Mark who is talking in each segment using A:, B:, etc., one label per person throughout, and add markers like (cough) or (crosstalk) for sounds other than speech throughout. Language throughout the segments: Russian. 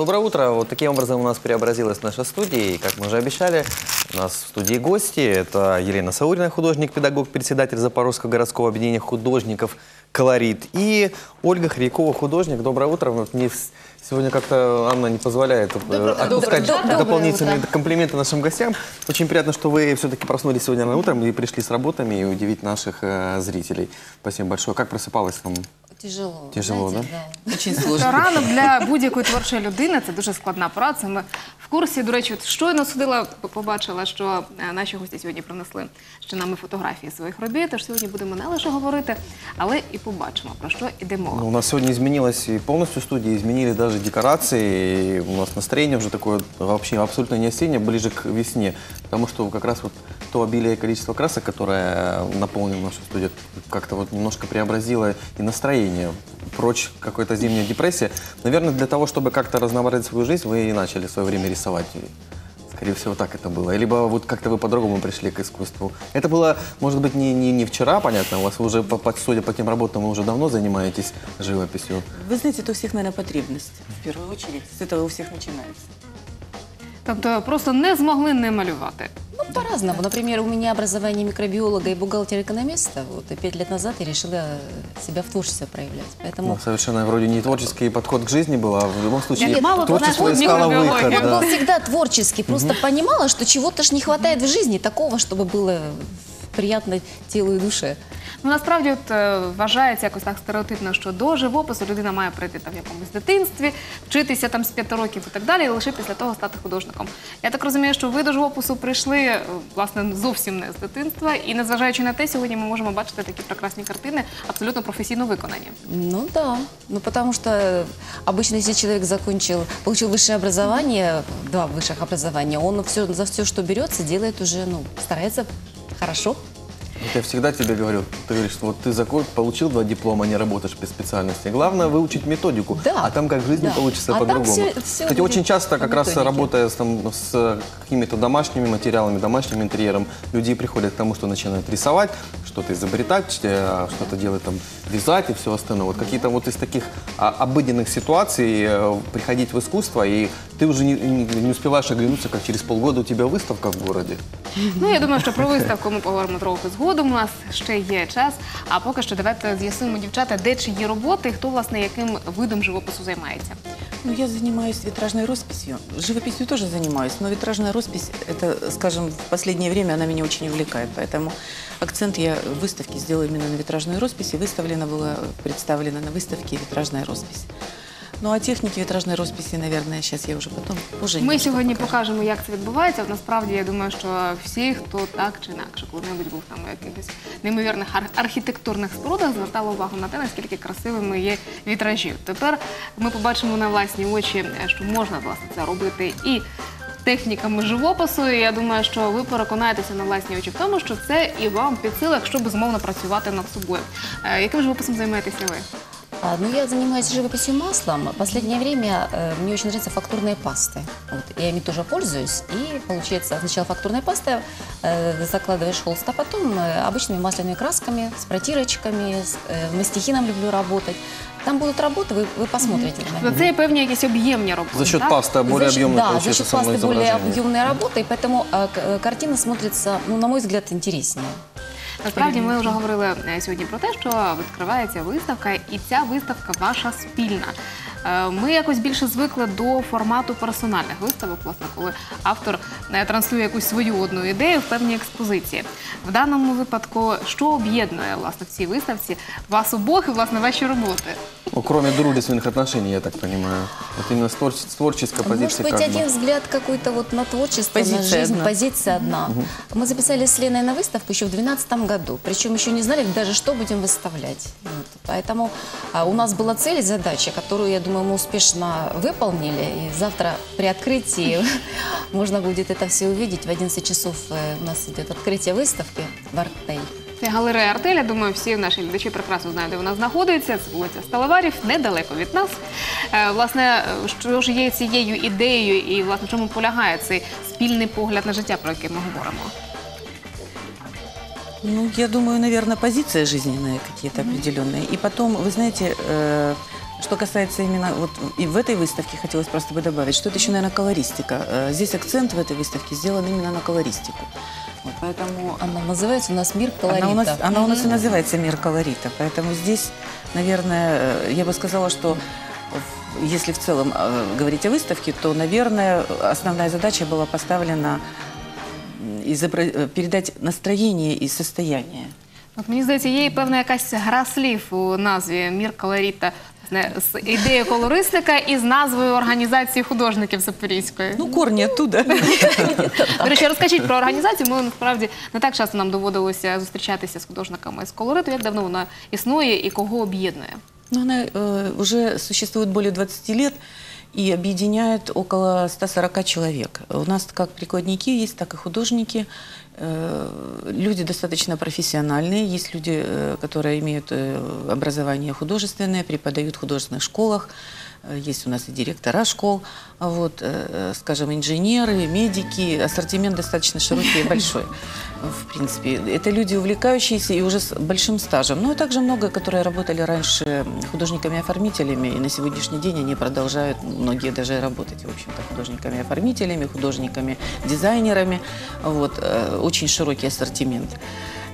A: Доброе утро. Вот таким образом у нас преобразилась наша студия. И, как мы уже обещали, у нас в студии гости. Это Елена Саурина, художник, педагог, председатель Запорожского городского объединения художников «Колорит». И Ольга Хрякова, художник. Доброе утро. Вот Мне сегодня как-то Анна не позволяет э, отпускать
B: Доброе утро.
A: дополнительные комплименты нашим гостям. Очень приятно, что вы все-таки проснулись сегодня рано утром и пришли с работами и удивить наших э, зрителей. Спасибо большое. Как просыпалась там?
B: Тяжело.
A: Тяжело,
B: знаете,
C: Очень
D: Тобто
C: сложно.
D: ранок для будь-якої творчої людини це дуже складна праця. Ми в курсі, до речі, от щойно судила, побачила, що е, наші гості сьогодні принесли ще нами фотографії своїх робіт. Тож сьогодні будемо не лише говорити, але і побачимо про що іде мова.
A: Ну, у нас сегодня изменилась и полностью студия, изменили даже декорации. И у нас настроение уже такое вообще абсолютно не осеннее, ближе к весне. Потому что как раз вот то обилие и количество красок, которое наполнило нашу студию, как-то вот немножко преобразило и настроение. Прочь какой-то зимняя депрессия. Наверное, для того, чтобы как-то разнообразить свою жизнь, вы и начали в свое время рисовать. Скорее всего, так это было. Либо вот как-то вы по-другому пришли к искусству. Это было, может быть, не, не, не вчера, понятно, у вас уже, по, по- судя по тем работам, вы уже давно занимаетесь живописью.
C: Вы знаете, это у всех, наверное, потребность, в первую очередь. С этого у всех начинается.
D: Тобто просто не змогли не малювати.
B: Ну, по-разному. Например, у меня образование микробиолога и бухгалтера-экономиста. Вот, и пять лет назад я решила себя в творчестве проявлять. Поэтому
A: Ну, совершенно вроде не творческий подход к жизни был, а в любом случае
D: Нет, мало
A: творчество искало выход.
B: он
A: да.
B: был всегда творческий. Просто понимала, что чего-то ж не хватает в жизни такого, чтобы было приятно телу и душе.
D: Ну насправді от е, вважається якось так стереотипно, що до живопису людина має прийти там в якомусь дитинстві, вчитися там з п'яти років і так далі, і лише після того стати художником. Я так розумію, що ви до живопису прийшли е, власне зовсім не з дитинства, і незважаючи на те, сьогодні ми можемо бачити такі прекрасні картини, абсолютно професійно виконані.
B: Ну да, ну потому что обычно, если человек закончил, получил высшее образование, два высших образования, он все, за все, что берется, делает уже, ну, старается хорошо.
A: Вот я всегда тебе говорю, ты говоришь, что вот ты закон, получил два диплома, не работаешь без специальности. Главное выучить методику,
B: Да.
A: а там как в жизни
B: Да.
A: получится
B: А
A: по-другому. Кстати, очень часто
B: по
A: как раз
B: методике.
A: работая с, там, с какими-то домашними материалами, домашним интерьером, люди приходят к тому, что начинают рисовать, что-то изобретать, э, что-то делать там, вязать и все остальное. Вот какие-то вот из таких а, обыденных ситуаций э, приходить в искусство, и ты уже не, не- не успеваешь оглянуться, как через полгода у тебя выставка в городе.
D: Ну я думаю, що про виставку ми поговоримо трохи згодом. У нас ще є час. А поки що давайте з'ясуємо, дівчата, де чиї роботи і хто власне яким видом живопису займається.
C: Ну, я занимаюсь витражной росписью. Живописью тоже занимаюсь, но витражная роспись, это, скажем, в последнее время она меня очень увлекает. Поэтому акцент я в выставке сделаю именно на витражной росписи. Выставлена была, представлена на выставке витражная роспись. Ну, а техники витражной росписи, наверное, сейчас я уже потом, уже
D: Ми сьогодні
C: покажу.
D: покажемо, як це відбувається. От насправді я думаю, що всі, хто так чи інакше, коли-небудь був там у якихось неймовірних ар- архітектурних спорудах, звертали увагу на те, наскільки красивими є вітражі. Тепер ми побачимо на власні очі, що можна власне це робити і. Техніками живопису, і я думаю, що ви переконаєтеся на власні очі в тому, що це і вам під силу, якщо безумовно працювати над собою. Е, Яким живописом займаєтеся ви?
B: А, Ну, я занимаюсь живописью маслом. В последнее время э, мне очень нравятся фактурные пасты. Вот, я ими тоже пользуюсь. И получается, сначала фактурной пастой э, закладываешь холст, а потом э, обычными масляными красками, с протирочками, с, э, мастихином люблю работать. Там будут работы, вы, вы посмотрите. на
D: Ну,
B: них.
D: Це є певні якісь об'ємні роботи.
A: За счет
D: так?
A: паста более
B: За счет-
A: объемно
B: Да, за
A: получается
B: счет
A: само
B: пасты более
A: изображение.
B: объемная работа, и поэтому э, к- э, картина смотрится, ну, на мой взгляд, интереснее.
D: Насправді ми вже говорили е, сьогодні про те, що відкривається виставка, і ця виставка ваша спільна. Е, Ми якось більше звикли до формату персональних виставок, власне, коли автор е, транслює якусь свою одну ідею в певній експозиції. В даному випадку, що об'єднує власне в цій виставці вас обох і власне ваші роботи?
A: Ну, кроме дружественных отношений, я так понимаю. Вот именно с, твор- с творческой
B: Может
A: позиции
B: быть,
A: как бы.
B: один взгляд какой-то вот на творчество, на
C: Позиция
B: жизнь,
C: одна.
B: позиция одна. Мы записали с Леной на выставку еще в 2012 году, причем еще не знали даже, что будем выставлять. Вот. Поэтому а, у нас была цель и задача, которую, я думаю, мы успешно выполнили. И завтра при открытии (laughs) можно будет это все увидеть. В 11 часов э, у нас идет открытие выставки в Артель.
D: Це галерея Артель. Я думаю, всі наші глядачі прекрасно знають, де вона знаходиться. Це вулиця Сталеварів, недалеко від нас. Е, Власне, е, що ж є цією ідеєю, і власне в чому полягає цей спільний погляд на життя, про який ми говоримо?
C: Ну, я думаю, наверное, позиция жизненная какие-то определенные. И потом, вы знаете, э, Что касается именно вот и в этой выставке хотелось просто бы добавить, что это еще, наверное, колористика. Э, Здесь акцент в этой выставке сделан именно на колористику. Вот, поэтому
B: Она называется у нас «Мир колорита».
C: она у, нас, она у нас и называется «Мир колорита». Поэтому здесь, наверное, э, я бы сказала, что если в целом э, говорить о выставке, то, наверное, основная задача была поставлена изобра- э, передать настроение и состояние.
D: От мені здається, є і певна якась гра слів у назві Мір колоріта з ідеєю колористика і з назвою організації художників Запорізької.
C: Ну, корни оттуда.
D: До речі, розкажіть про організацію. Ми насправді не так часто нам доводилося зустрічатися з художниками з колориту. Як давно вона існує і кого об'єднує?
C: Но она э, уже существует более 20 лет и объединяет около 140 человек. У нас как прикладники есть, так и художники. Э, Люди достаточно профессиональные. Есть люди, э, которые имеют э, образование художественное, преподают в художественных школах. Э, Есть у нас и директора школ, вот, э, скажем, инженеры, медики. Ассортимент достаточно широкий и большой. В принципе, это люди увлекающиеся и уже с большим стажем. Ну и также много, которые работали раньше художниками-оформителями, и на сегодняшний день они продолжают, многие даже работать, в общем-то, художниками-оформителями, художниками-дизайнерами. Вот, э, очень широкий ассортимент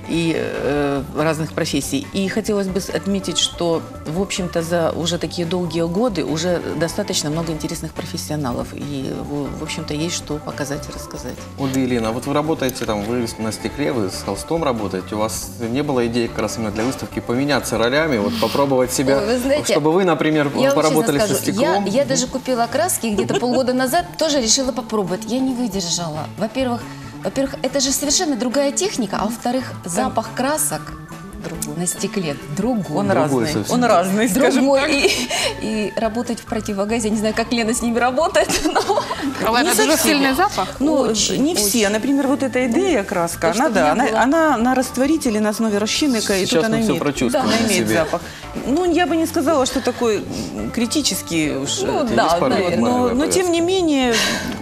C: и э, разных профессий. И хотелось бы отметить, что, в общем-то, за уже такие долгие годы уже достаточно много интересных профессионалов. И, в в общем-то, есть что показать и рассказать.
A: Вот, Елена, вот вы работаете там, вы на стекле, вы с холстом работаете. У вас не было идеи как раз именно для выставки поменяться ролями, вот попробовать себя,
B: Ой, вы знаете,
A: чтобы вы, например,
B: Я
A: поработали со стеклом?
B: Я, я даже купила краски где-то (laughs) полгода назад, тоже решила попробовать. Я не выдержала. Во-первых, во-первых, это же совершенно другая техника, а во-вторых, запах красок на стекле другой.
C: Он
A: Другой
C: разный.
A: совсем.
C: Он разный, скажем
B: другой.
C: так.
B: И, и работать в противогазе, я не знаю, как Лена с ними работает, (laughs) но
D: Але
C: Не
D: це дуже
C: совсем.
D: сильний запах.
C: Ну,
B: Очень,
C: не все.
B: очень.
C: Например, вот эта идея краска,
B: То,
C: она,
B: что
C: да,
B: не
C: она,
B: было.
C: она на растворителе на основе расчинника, и
A: Сейчас
C: тут она
A: мы всё
C: имеет,
A: прочувствуем
C: она
A: на
C: имеет
A: себе.
C: запах. Ну, я бы не сказала, что такой м, критический уж.
B: Ну,
C: это,
B: да,
A: есть пару
B: наверное.
A: нормальных
C: но, но
A: повесток.
C: тем не менее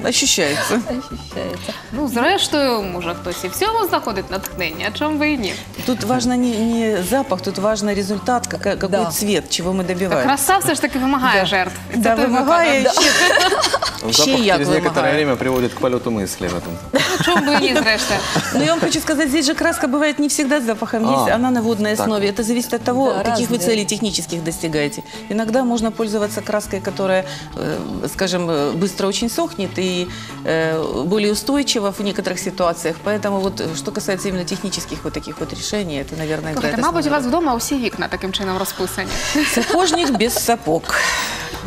C: ощущается.
B: ощущается.
D: Ну, зрештою, може хтось і в цьому знаходить натхнення, а чому ви і ні?
C: Тут важно не, не запах, тут важно результат, какая- какой
B: Да.
C: цвет, чего мы
D: Та
C: добиваемся.
D: краса все ж таки вимагає
C: Да.
D: жертв. І
C: Да,
D: це той
C: вимагає
D: випадок. (laughs)
A: Запах
C: Ще як
A: через некоторое
C: вымогает.
A: время приводит к полету мысли в этом.
D: Ну, чому би і ні, зрештою?
C: Но я вам хочу сказать, здесь же краска бывает не всегда с запахом,
A: А,
C: есть она на водной
A: так.
C: основе. Это зависит от того,
B: Да,
C: каких вы
B: разные.
C: целей технических достигаете. Иногда можно пользоваться краской, которая, э, скажем, э, быстро очень сохнет и э, более устойчива в некоторых ситуациях. Поэтому вот, э, что касается именно технических вот таких вот решений, это, наверное, играет
D: Слухайте, мабуть, у
C: основную
D: вас вдома усі вікна таким чином розписані.
C: роль. Сапожник без сапог.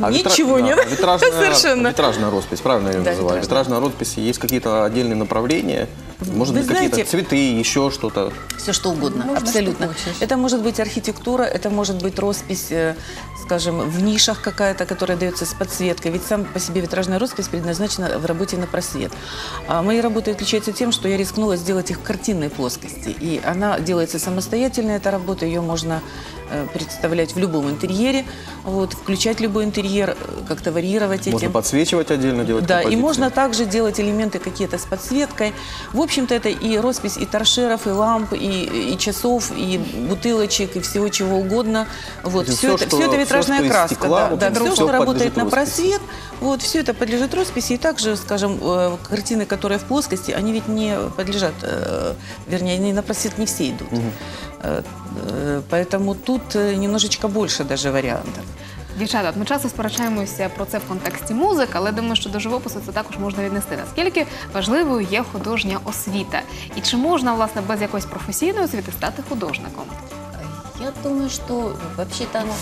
A: А витра-
C: Ничего
A: да,
C: нет.
A: Витражная, (laughs)
C: Совершенно.
A: витражная роспись, правильно я ее
C: Да,
A: называю?
C: витражная.
A: Витражная роспись, есть какие-то отдельные направления? Может
C: Вы
A: быть, какие-то цветы, еще что-то?
C: Все что угодно,
B: Можно,
C: абсолютно.
B: что.
C: Это может быть архитектура, это может быть роспись, э, скажем, в нишах какая-то, которая дается с подсветкой. Ведь сам по себе витражная роспись предназначена в работе на просвет. А мои работы отличаются тем, что я рискнула сделать их в картинной плоскости. И она делается самостоятельно, эта работа, ее можно представлять в любом интерьере, вот, включать любой интерьер, э, как-то варьировать
A: Можно
C: этим.
A: подсвечивать отдельно, делать
C: Да, и
A: композиции.
C: можно также делать элементы какие-то с подсветкой. В общем-то, это и роспись и торшеров, и ламп, и, и часов, и бутылочек, и всего чего угодно. Вот, все,
A: всё,
C: это,
A: что-
C: все это витражная
A: из
C: краска.
A: стекла,
C: да, да, все,
A: всё
C: что работает на просвет, вот, все это подлежит росписи. И также, скажем, э, картины, которые в плоскости, они ведь не подлежат, э, вернее, они на просвет не все идут. Э, э, Поэтому тут э, немножечко больше даже вариантов.
D: Дівчата, от ми часто сперечаємося про це в контексті музики, але думаю, що до живопису це також можна віднести. Наскільки важливою є художня освіта? І чи можна, власне, без якоїсь професійної освіти стати художником?
B: Я думаю, что вообще-то ну,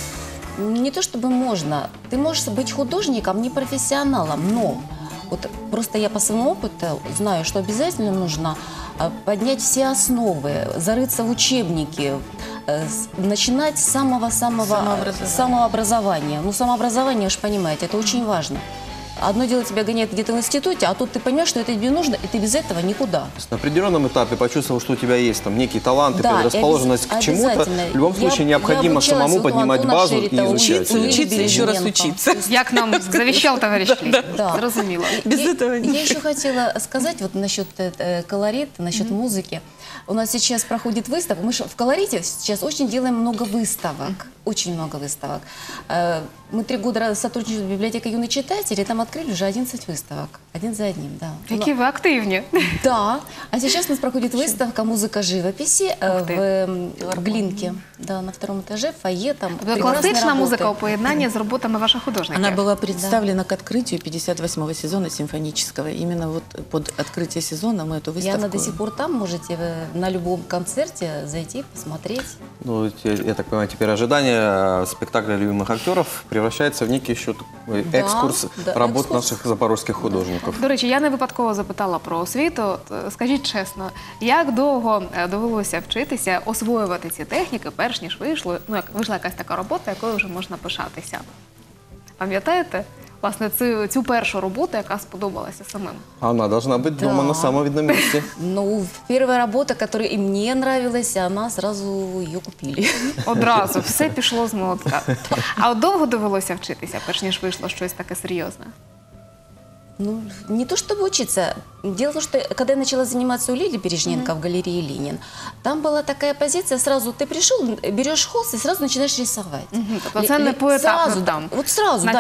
B: не то чтобы можно. Ты можешь быть художником, не профессионалом, но вот просто я по своему опыту знаю, что обязательно нужно а, поднять все основы, зарыться в учебники, э, начинать с самого-самого
C: Самообразования.
B: самообразования. Ну, самообразование, вы же понимаете, это очень важно. одно дело тебя гоняет где-то в институте, а тут ты понимаешь, что это тебе нужно, и ты без этого никуда.
A: То есть на определенном этапе почувствовал, что у тебя есть там некий талант и
B: Да, и
A: предрасположенность
B: обяз-
A: к чему-то.
B: обязательно.
A: В любом
B: Я-
A: случае
B: я
A: необходимо
B: обучалась
A: самому
B: у
A: поднимать
B: Антона
A: базу и
B: Шерита,
A: изучать.
C: учиться,
A: её.
C: учиться, еще раз
B: Березненко.
C: учиться.
D: Як нам (laughs) завіщав товариш Клій.
B: Да.
D: Зрозуміло.
C: Без
B: я,
C: этого
B: я
C: ничего.
B: еще хотела сказать вот насчет э, э, колорита, насчет музыки. У нас сейчас проходит выставка. Мы ж в колорите сейчас очень делаем много выставок. Очень много выставок. Э, Мы три года раз сотрудничаем с библиотекой юный читатель, и там открыли уже 11 выставок. Один за одним, да.
D: Які ви активні.
B: Да. А сейчас у нас проходит выставка «Музыка живописи» э,
D: Ух ты.
B: в, э, в Глинке. Да, на втором этаже, в фойе. Там
D: Тобто
B: прекрасные
D: класична
B: работы.
D: музика у поєднанні з роботами ваших художників.
C: Она была представлена к открытию 58-го сезона симфонического. Именно вот под открытие сезона мы эту
B: И
C: выставку...
B: она до сих пор там, можете вы на любом концерте зайти, посмотреть.
A: Ну, те- я так понимаю, теперь ожидание э, спектакля любимых актеров превращается в некий еще такой
B: Да,
A: экскурс
B: да,
A: работ
B: Экскурс.
A: наших запорозьких художников.
D: До речі, я не випадково запитала про освіту. Е, Скажіть чесно, як довго е, довелося вчитися освоювати ці техніки, перш ніж вийшло, ну як вийшла якась така робота, якою вже можна пишатися? Пам'ятаєте? Власне, цю, цю першу роботу, яка сподобалася самим.
A: Вона должна бути дома
B: Да.
A: на самом місці. месте. (laughs)
B: Ну, первая работа, которая и мне нравилась, она сразу ее купили. (laughs)
D: Одразу все пішло з молотка. (laughs) А от довго довелося вчитися, перш ніж вийшло щось таке серйозне.
B: Ну, не то чтобы учиться. Дело в том, что когда я начала заниматься у Лили Бережненко в галерее Ленин, там была такая позиция, сразу ты пришел, берешь холст и сразу начинаешь рисовать.
D: Це
B: ле-
D: поетапно
B: сразу,
D: там.
B: Вот сразу, да.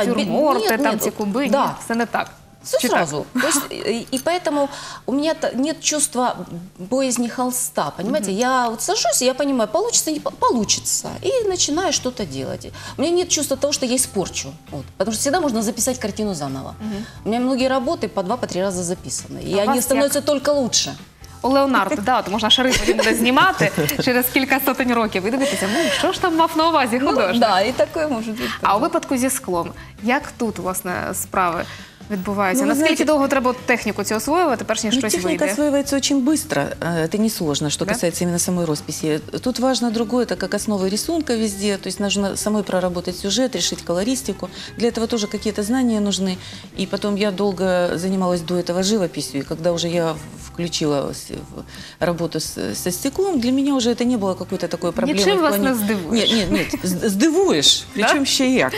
B: нет,
D: там
B: нет,
D: ці
B: Да,
D: все не так.
B: Все
D: Чи так?
B: сразу. То есть, (laughs) и, и поэтому у меня то- нет чувства боязни холста, понимаете? Я вот сажусь, и я понимаю, получится, не по- получится, и начинаю что-то делать. У меня нет чувства того, что я испорчу, вот, потому что всегда можно записать картину заново. У меня многие работы по два, по три раза записаны, и
D: А у
B: они
D: вас
B: становятся только лучше.
D: У Леонардо, да, от можна шари потім буде знімати (laughs) через кілька сотень років. Ви дивитеся, ну що ж там мав на увазі
B: Ну,
D: художник?
B: да, и такое может быть.
D: А у випадку зі склом, як тут власне справи відбуваються?
C: Ну, ви
D: Наскільки
C: знаєте-
D: довго треба техніку цю освоювати, перш ніж
C: Ну,
D: щось
C: техника
D: вийде?
C: осваивается очень быстро. Э, Это несложно, что
D: Да?
C: касается именно самой росписи. Тут важно другое, это как основа рисунка везде. То есть нужно самой проработать сюжет, решить колористику. Для этого тоже какие-то знания нужны. И потом я долго занималась до этого живописью. И когда уже я включила с- в работу с- со стеклом, для меня уже это не было какой-то такой проблемой.
D: Ничем
C: в
D: вас
C: плане-
D: не здивуєш.
C: Нет, нет, нет, з- здивуєш, причем (laughs) ще як.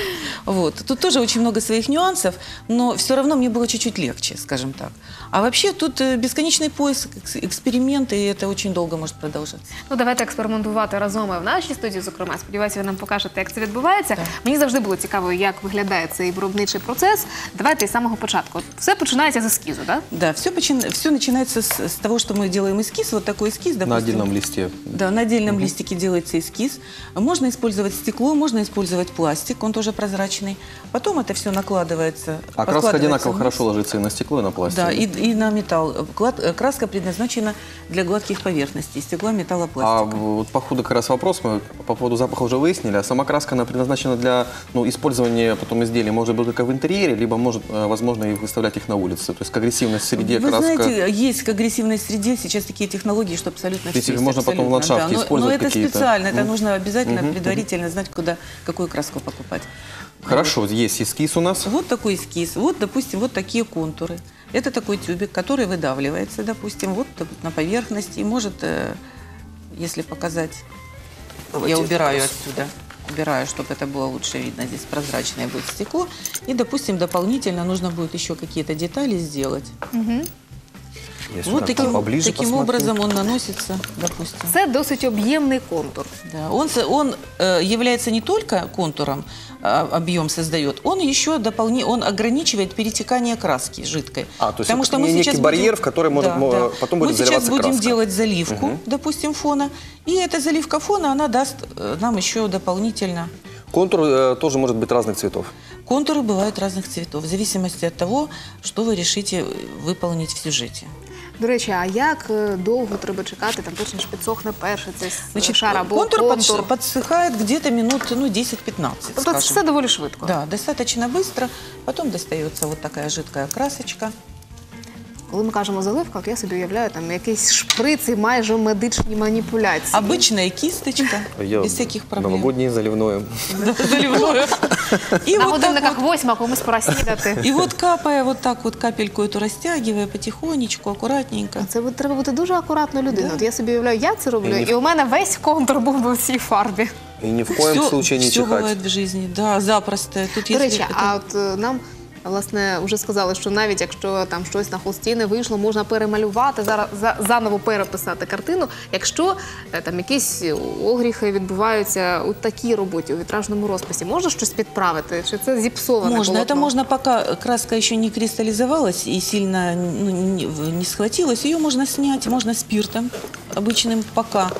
C: Вот. Тут тоже очень много своих нюансов, но все равно мне было чуть-чуть легче, скажем так. А вообще тут э, бесконечный поиск, экс- эксперименты, и это очень долго может продолжаться.
D: Ну давайте експериментувати разом і в нашій студії. Зокрема, сподіваюся, ви нам покажете, як це відбувається. Мені завжди було цікаво, як виглядає цей виробничий процес. Давайте з самого початку. Все починається з ескізу, так?
C: Да, все, все начинается с, с того, что мы делаем эскиз, вот такой эскиз, допустим.
A: На отдельном листе.
C: Да, на отдельном листике делается эскиз. Можно использовать стекло, можно использовать пластик, он тоже прозрачный. Потом это все накладывается.
A: А краска
C: подкладывается
A: одинаково
C: вниз.
A: хорошо ложится и на стекло, и на пластик.
C: Да, и, и на металл. Клад- э, краска предназначена для гладких поверхностей, стекла, металла,
A: А
C: пластика.
A: вот по ходу как раз вопрос мы по поводу запаха уже выяснили. А сама краска, она предназначена для ну, использования потом изделий, может быть, только в интерьере, либо может, э, возможно, и выставлять их на улице. То есть к агрессивной среде
C: Вы
A: краска...
C: знаете, есть к агрессивной среде сейчас такие технологии, что абсолютно все есть,
A: можно потом в
C: абсолютно,
A: ландшафте
C: Но-
A: использовать
C: Но, это специально, это
A: Мгм.
C: нужно обязательно
A: Мгм,
C: предварительно знать, куда, какую краску покупать.
A: Хорошо, вот есть эскиз у нас.
C: Вот такой эскиз. Вот, допустим, вот такие контуры. Это такой тюбик, который выдавливается, допустим, вот на поверхности. И может, э, если показать, я убираю отсюда. Убираю, чтобы это было лучше видно. Здесь прозрачное будет стекло. И, допустим, дополнительно нужно будет еще какие-то детали сделать.
A: Я
C: вот таким, таким
A: посмотрю.
C: образом он наносится, допустим.
D: Це досить об'ємний контур.
C: Да, он, он э, является не только контуром, объем создает, он еще дополни, он ограничивает перетекание краски жидкой.
A: А, то есть это не некий барьер, в который может, мо- потом будет
C: Мы сейчас будем
A: краска.
C: делать заливку,
A: Мгм.
C: допустим, фона, и эта заливка фона, она даст э, нам еще дополнительно.
A: Контур э, тоже может быть разных цветов.
C: Контуры бывают разных цветов, в зависимости от того, что вы решите э, выполнить в сюжете.
D: До речі, а як е, довго треба чекати, там точно ж підсохне перший цей с-
C: Значит,
D: шар або
C: контур,
D: контур?
C: подш- подсыхает где-то минут ну, 10-15,
D: Тобто
C: скажем.
D: все доволі швидко.
C: Да, достаточно быстро. Потом достается вот такая жидкая красочка.
D: Коли ми кажемо заливка, от я собі уявляю там якийсь шприц і майже медичні маніпуляції.
C: Обычная кисточка, без всяких проблем.
A: Новогоднее заливное.
C: Заливное. И
D: На
C: вот так
D: годинниках
C: вот
D: восьма, комусь пора снідати.
C: И вот капая вот так вот капельку эту растягивая потихонечку, аккуратненько.
D: Це от треба бути дуже акуратною людиною. От я собі уявляю, я це роблю,
A: І ні-
D: і у мене весь контур був би в цій фарбі.
A: И ни в коем
C: Всё-
A: случае не
C: всё
A: чихать.
C: бывает в жизни, да, запросто. Тут
D: До
C: если
D: речі,
C: это-
D: а от е, нам власне вже сказали, що навіть якщо там щось на холсті не вийшло, можна перемалювати зараз за, заново переписати картину. Якщо е, там якісь огріхи відбуваються у такій роботі, у вітражному розписі, можна щось підправити? Чи це зіпсоване
C: Можно,
D: полотно?
C: это можно, пока краска еще не кристаллизовалась и сильно ну, не, не схватилась, ее можно снять, можно спиртом обычным пока.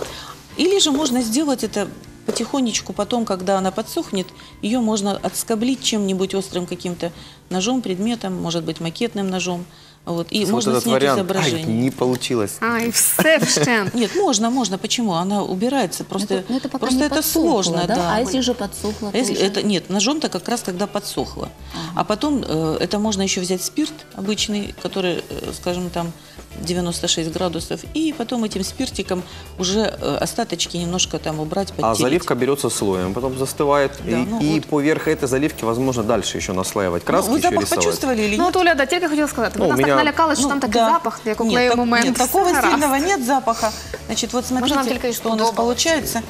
C: Или же можно сделать это Потихонечку, потом, когда она подсохнет, ее можно отскоблить чем-нибудь острым каким-то ножом, предметом, может быть, макетным ножом. Вот, и
A: Вот
C: можно
A: этот
C: снять
A: вариант, ай,
C: изображение.
A: не получилось.
D: А, і все.
C: Нет, можно, можно. Почему? Она убирается. Просто,
B: это, ну, это пока
C: просто
B: не
C: это
B: подсохло,
C: сложно,
B: да?
C: да.
B: А если уже подсохло?
C: А если
B: тоже?
C: это нет, ножом-то как раз когда подсохло. А потом э, это можно еще взять спирт обычный, который, э, скажем, там 96 градусов, и потом этим спиртиком уже э, остаточки немножко там убрать,
A: А
C: подтереть.
A: заливка берется слоем, потом застывает,
C: Да,
A: и,
C: ну
A: и
C: вот.
A: поверх этой заливки возможно дальше еще наслаивать
C: Ну,
A: краски,
C: вы
A: еще
C: запах
A: рисовать.
C: почувствовали или
D: Ну,
C: нет?
D: от Оля, да, тільки хотіла сказати, ви
A: Ну,
D: нас
A: у
D: так
A: мене-
D: налякали, що
C: Ну,
D: там такий
C: да.
D: запах, як у
C: Нет, так-
D: момент.
C: Нет, такого (laughs) сильного нет запаха. Значит, вот смотрите,
D: только
C: что у нас получается. Сейчас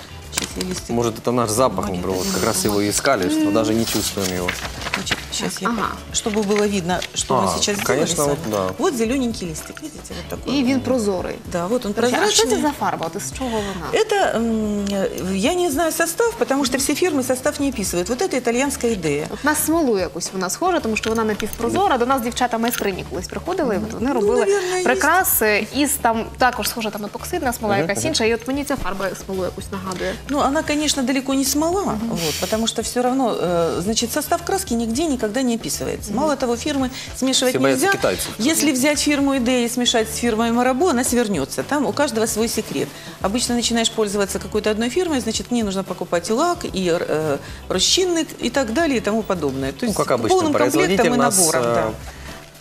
C: я листик.
A: Может, это наш запах, мы
C: Бумаги.
A: вот как раз его и искали, что даже не чувствуем его.
C: Значит, сейчас я,
D: Ага.
C: чтобы было видно, что мы
A: А,
C: сейчас сделали
A: конечно,
C: с вами.
A: вот да.
C: Вот зелененький листик, видите, вот такой.
D: І він прозорий.
C: Да, вот он
D: До речі, А що
C: прозрачный.
D: це за фарба? От із чого вона?
C: Это, м, э, я не знаю состав, потому что все фирмы состав не описывают. Вот это итальянская идея.
D: От на смолу якусь вона схожа, тому що вона напівпрозора. До нас дівчата майстрині колись приходили, і от вони робили
C: наверное,
D: прикраси із там також схожа там епоксидна смола, якась інша. І от мені ця фарба смолу якусь нагадує.
C: Ну, она, конечно, далеко не смола, вот, потому что все равно, э, значит, состав краски нигде никогда не описывается. Мало того, фирмы смешивать
A: Все
C: нельзя.
A: китайцев.
C: Если взять фирму Идея и смешать с фирмой Марабу, она свернется. Там у каждого свой секрет. Обычно начинаешь пользоваться какой-то одной фирмой, значит, мне нужно покупать и лак, и э, расчинник, и так далее, и тому подобное. То
A: Ну, как обычно,
C: полным комплектом и
A: нас,
C: набором, да.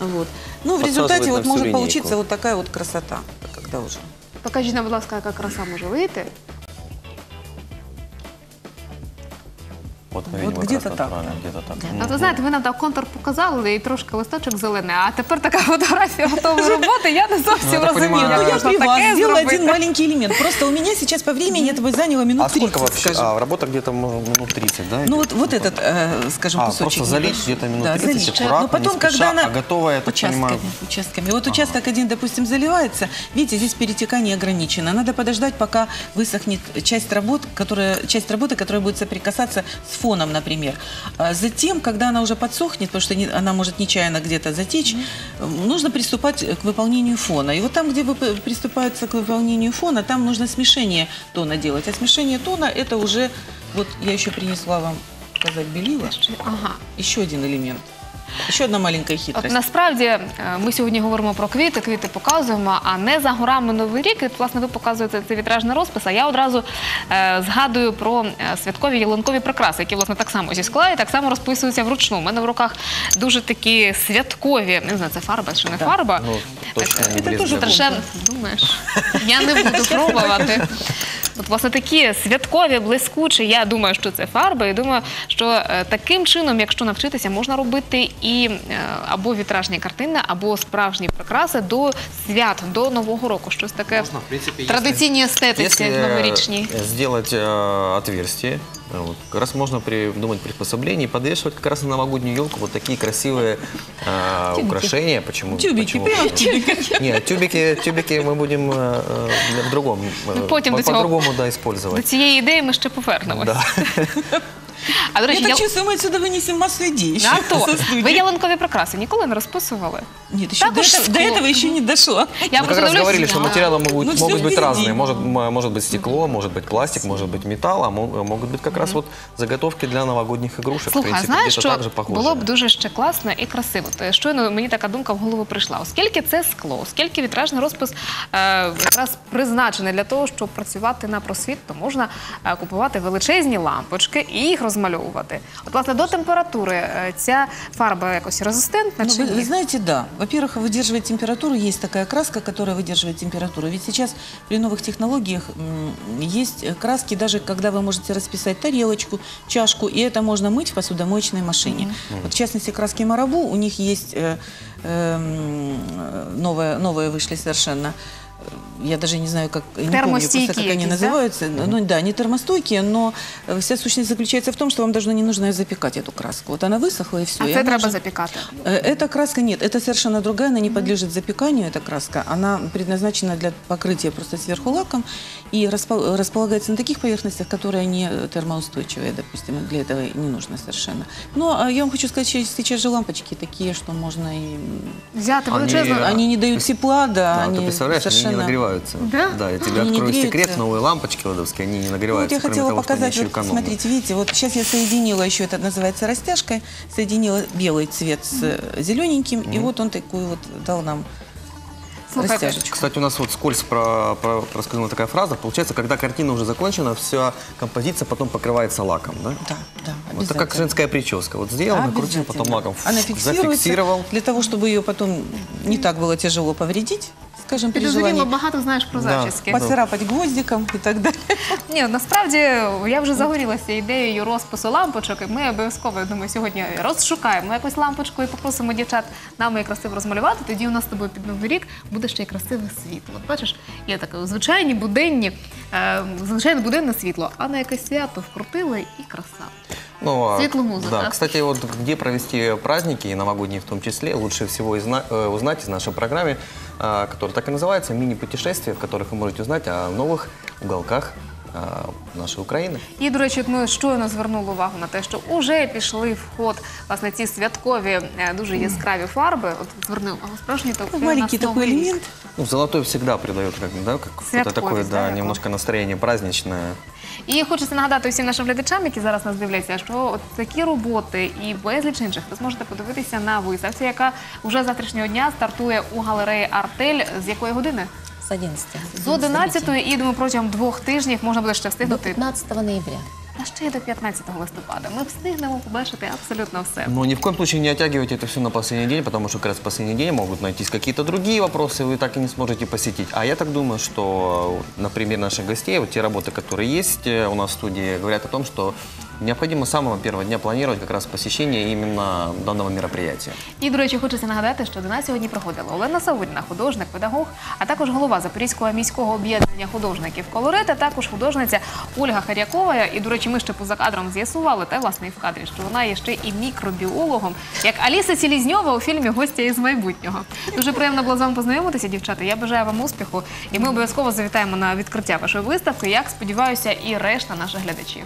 A: э,
C: Вот. Ну, в результате вот может
A: линейку.
C: получиться вот такая вот красота, когда уже.
D: Покажіть нам, будь ласка, яка краса може вийти.
A: Вот, мы
C: Вот
A: видим, как
C: где-то
A: раз
C: так,
A: натурально,
C: да.
A: где-то так.
D: А ви знаєте, ви нам так контур показали і трошки листочок зелений, а тепер така (laughs) фотографія готової роботи. Я не зовсім
A: Ну, я так
D: розумію,
A: понимаю,
D: як
C: Ну, я
D: можна
C: при вас
D: таке
C: сделала
D: зробити.
C: один маленький элемент. Просто у меня сейчас по времени это бы заняло минут
A: А сколько
C: 30,
A: вообще?
C: скажем.
A: А, работа где-то может, минут 30, да?
C: Ну
A: идет?
C: вот, вот этот, э, скажем,
A: А,
C: кусочек.
A: просто залить
C: небольшой.
A: где-то минут
C: да,
A: 30
C: залить.
A: аккуратно,
C: Но потом,
A: не спеша,
C: когда она
A: а готовая, я так
C: участками,
A: понимаю?
C: участками. Вот участок один, допустим, заливается. Видите, здесь перетекание ограничено. Надо подождать, пока высохнет часть работ, которая, часть работы, которая будет соприкасаться с фоном, например. А затем, когда она уже подсохнет, потому что не- она может нечаянно где-то затечь, м, нужно приступать к выполнению фона. И вот там, где вы- приступается к выполнению фона, там нужно смешение тона делать. А смешение тона это уже, вот я еще принесла вам сказать белила.
D: Ага.
C: Еще один элемент. Еще одна маленькая
D: От
C: хитрость.
D: насправді е, ми сьогодні говоримо про квіти, квіти показуємо, а не за горами новий рік. І, власне, ви показуєте цей вітражний розпис. А я одразу е, згадую про е, святкові ялинкові прикраси, які власне так само зі скла і так само розписуються вручну. У мене в руках дуже такі святкові, не знаю, це фарба чи не фарба.
A: Ну, точно не
C: Это
A: близко.
C: тоже
D: думаєш, я не буду пробувати. От, власне, такі святкові, блискучі, я думаю, що це фарби. І думаю, що е, таким чином, якщо навчитися, можна робити і е, або вітражні картини, або справжні прикраси до свят, до Нового року. Щось таке
A: Можно, в принципе,
D: в
A: если-
D: традиційній естетиці
A: Если
D: новорічній.
A: э, сделать э, отверстие, э, вот, как раз можно придумать приспособление и подвешивать как раз на новогоднюю елку вот такие красивые э, украшения. Почему?
C: Тюбики,
A: почему?
C: прямо в тюбиках.
A: Нет, тюбики, тюбики мы будем э, э, в другом, э,
D: Ну, потім
A: по-
D: до цього-
A: по-другому да,
D: До
A: использовать.
D: цієї ідеї ми ще повернемось.
A: Да. (laughs)
D: А до речі,
C: Я
D: я...
C: так чувствую, мы отсюда вынесем массу идей. еще
D: А то,
C: со студии.
D: ви ялинкові прикраси ніколи не розписували?
C: Нет, еще до
D: Так уж
C: этого, до
D: скло.
C: этого еще не дошло.
D: Я
A: Мы как
D: просто
A: раз
D: дивлюсь,
A: говорили, что
D: а,
A: материалы могут,
C: Ну, всё
A: могут быть
C: впереди.
A: разные. Может, м- может быть стекло, может быть пластик, может быть металл, а мо- могут быть как раз вот заготовки для новогодних игрушек.
D: Слухай,
A: в принципе,
D: знаєш,
A: где-то
D: що
A: так же похоже.
D: було б дуже ще класно і красиво. То щойно мені така думка в голову прийшла. Оскільки це скло, оскільки вітражний розпис е, якраз призначений для того, щоб працювати на просвіт, то можна е, купувати величезні лампочки і їх розмальовувати. От, власне, до температури ця фарба якось резистентна
C: Ну,
D: чи
C: вы,
D: ні?
C: вы знаете, да. Во-первых, выдерживает температуру. Есть такая краска, которая выдерживает температуру. Ведь сейчас при новых технологиях есть краски, даже когда вы можете расписать тарелочку, чашку, и это можно мыть в посудомоечной машине. Вот, в частности, краски Марабу, у них есть э, эм, э, новые, новые вышли совершенно Я даже не знаю, как, не помню просто,
D: Термостійкі
C: как они
D: якісь, да?
C: называются. Ну да, они термостойкие, но э, вся сущность заключается в том, что вам даже не нужно запекать эту краску. Вот она высохла и все.
D: А
C: и
D: це
C: она
D: треба
C: уже-
D: запікати.
C: Э, Эта краска нет, это совершенно другая, она не подлежит запеканию, эта краска. Она предназначена для покрытия просто сверху лаком и распо- располагается на таких поверхностях, которые не термоустойчивые, допустим, и для этого и не нужно совершенно. Ну, а я вам хочу сказать, что сейчас же лампочки такие, что можно и...
D: Взяти
A: Вони-
D: величезну.
A: Да.
C: Они не дают тепла, да,
A: Да,
C: они
A: ты представляешь, они
C: совершенно...
A: не нагреваются.
D: Да?
A: Да, я тебе
C: Они
A: открою секрет, новые лампочки ладовские, они не
C: Ну, вот
A: нагреваются,
C: я хотела
A: того, что они
C: показать,
A: еще
C: вот,
A: экономны.
C: смотрите, видите, вот сейчас я соединила еще, это называется растяжкой, соединила белый цвет с э, зелененьким, и вот он такую вот дал нам
D: Слухайте,
C: растяжечку.
A: Кстати, у нас вот скользь про, про, проскользнула такая фраза. Получается, когда картина уже закончена, вся композиция потом покрывается лаком, да?
C: Да, да,
A: Вот это как женская прическа. Вот сделал, накрутил, потом лаком
C: Она фиксируется
A: зафиксировал.
C: для того, чтобы ее потом не так было тяжело повредить, скажем, при
D: Підозріло багато знаєш про
A: Да.
D: зачіски.
C: Поцарапать гвоздиком и так далее.
D: Ні, насправді я вже загорілася ідеєю розпису лампочок, і ми обов'язково, я думаю, сьогодні розшукаємо якусь лампочку і попросимо дівчат нам її красиво розмалювати. Тоді у нас з тобою під новий рік буде ще й красиве світло. От бачиш, є таке звичайні буденні, е, звичайне буденне світло, а на якесь свято вкрутили і краса.
A: Ну, а,
D: Светлую музыку,
A: Да, кстати, вот где провести праздники, и новогодние в том числе, лучше всего изна- э, узнать из нашей программы, а, которая так и называется, мини-путешествия, в которых вы можете узнать о новых уголках а, нашей Украины.
D: І, до речі, ми щойно звернули увагу на те, що вже пішли в ход власне ці святкові е, дуже яскраві фарби. От зверни увагу, справжній
C: Ну, Маленький такой элемент.
A: Ну, золотой всегда придает как, да, как такое,
D: да,
A: да, немножко настроение праздничное.
D: І хочеться нагадати усім нашим глядачам, які зараз нас дивляться, що от такі роботи і безліч інших ви зможете подивитися на виставці, яка вже завтрашнього дня стартує у галереї Артель. З якої години?
B: С 11.
D: З 11 і думаю, протягом двох тижнів можна буде ще
B: До
D: встигнути.
B: 15 ноября.
D: А ще й до 15 листопада. Ми встигнемо побачити абсолютно все.
A: Но ни в коем случае не оттягивайте это все на последний день, потому что как раз в последний день могут найтись какие-то другие вопросы, и вы так и не сможете посетить. А я так думаю, что, например, наших гостей, вот те работы, которые есть э, у нас в студии, говорят о том, что необходимо с самого первого дня планировать как раз посещение именно данного мероприятия.
D: І, до речі, хочеться нагадати, що до нас сьогодні приходила Олена Савуріна, художник, педагог, а також голова Запорізького міського об'єднання художників «Колорит», а також художниця Ольга Харякова. І, до речі, ми ще поза кадром з'ясували, та власне і в кадрі, що вона є ще і мікробіологом, як Аліса Селізньова у фільмі Гостя із майбутнього. Дуже приємно було з вами познайомитися, дівчата. Я бажаю вам успіху, і ми обов'язково завітаємо на відкриття вашої виставки. Як сподіваюся, і решта наших глядачів.